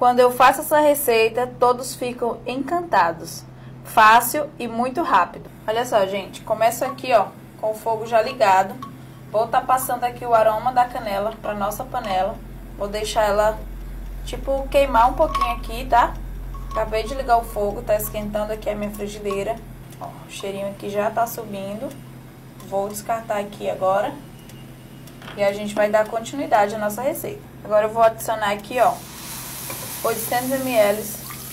Quando eu faço essa receita, todos ficam encantados. Fácil e muito rápido. Olha só, gente, começo aqui, ó, com o fogo já ligado. Vou estar tá passando aqui o aroma da canela para nossa panela. Vou deixar ela, tipo, queimar um pouquinho aqui, tá? Acabei de ligar o fogo, tá esquentando aqui a minha frigideira. Ó, o cheirinho aqui já tá subindo. Vou descartar aqui agora. E a gente vai dar continuidade à nossa receita. Agora eu vou adicionar aqui, ó, 800 ml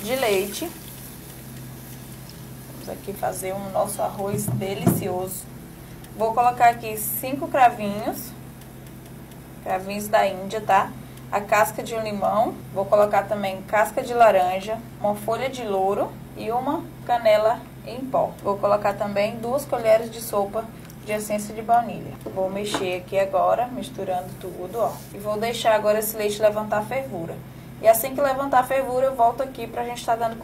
de leite. Vamos aqui fazer o um nosso arroz delicioso. Vou colocar aqui cinco cravinhos, cravinhos da Índia, tá? A casca de um limão, vou colocar também casca de laranja, uma folha de louro e uma canela em pó. Vou colocar também duas colheres de sopa de essência de baunilha. Vou mexer aqui agora, misturando tudo, ó. E vou deixar agora esse leite levantar a fervura. E assim que levantar a fervura, eu volto aqui pra gente estar tá dando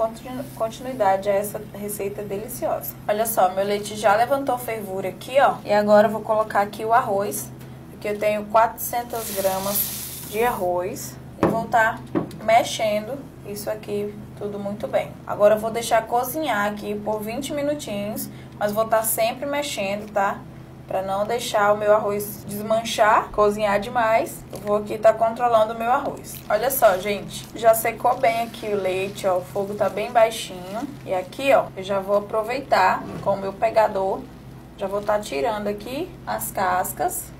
continuidade a essa receita deliciosa. Olha só, meu leite já levantou a fervura aqui, ó. E agora eu vou colocar aqui o arroz. Aqui eu tenho 400 gramas de arroz. E vou estar tá mexendo isso aqui tudo muito bem. Agora eu vou deixar cozinhar aqui por 20 minutinhos, mas vou estar tá sempre mexendo, tá? Para não deixar o meu arroz desmanchar, cozinhar demais, eu vou aqui tá controlando o meu arroz. Olha só, gente, já secou bem aqui o leite, ó, o fogo tá bem baixinho. E aqui, ó, eu já vou aproveitar com o meu pegador, já vou tá tirando aqui as cascas.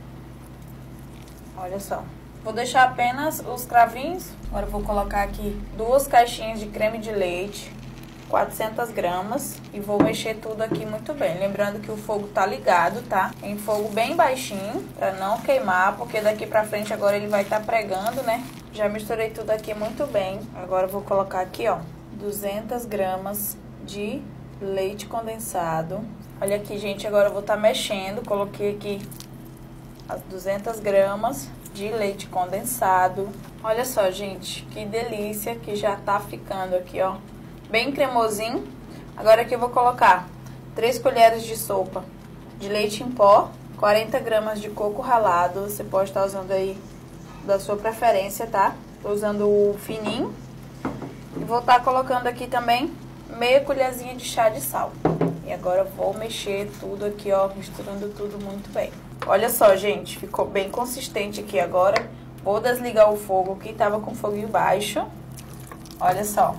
Olha só. Vou deixar apenas os cravinhos. Agora eu vou colocar aqui duas caixinhas de creme de leite. 400 gramas e vou mexer tudo aqui muito bem. Lembrando que o fogo tá ligado, tá? Em fogo bem baixinho, pra não queimar, porque daqui pra frente agora ele vai estar tá pregando, né? Já misturei tudo aqui muito bem. Agora vou colocar aqui, ó, 200 gramas de leite condensado. Olha aqui, gente, agora eu vou estar tá mexendo. Coloquei aqui as 200 gramas de leite condensado. Olha só, gente, que delícia que já tá ficando aqui, ó bem cremosinho. Agora aqui eu vou colocar 3 colheres de sopa de leite em pó, 40 gramas de coco ralado, você pode estar usando aí da sua preferência, tá? Tô usando o fininho. E vou estar colocando aqui também meia colherzinha de chá de sal. E agora eu vou mexer tudo aqui, ó, misturando tudo muito bem. Olha só, gente, ficou bem consistente aqui agora. Vou desligar o fogo que tava com fogo baixo. Olha só.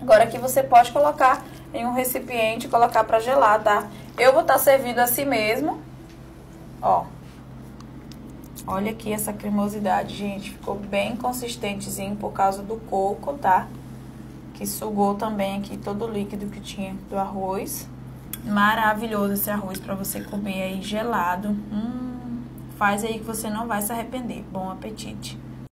Agora aqui você pode colocar em um recipiente e colocar para gelar, tá? Eu vou estar tá servindo assim mesmo, ó. Olha aqui essa cremosidade, gente. Ficou bem consistentezinho por causa do coco, tá? Que sugou também aqui todo o líquido que tinha do arroz. Maravilhoso esse arroz para você comer aí gelado. Hum, faz aí que você não vai se arrepender. Bom apetite.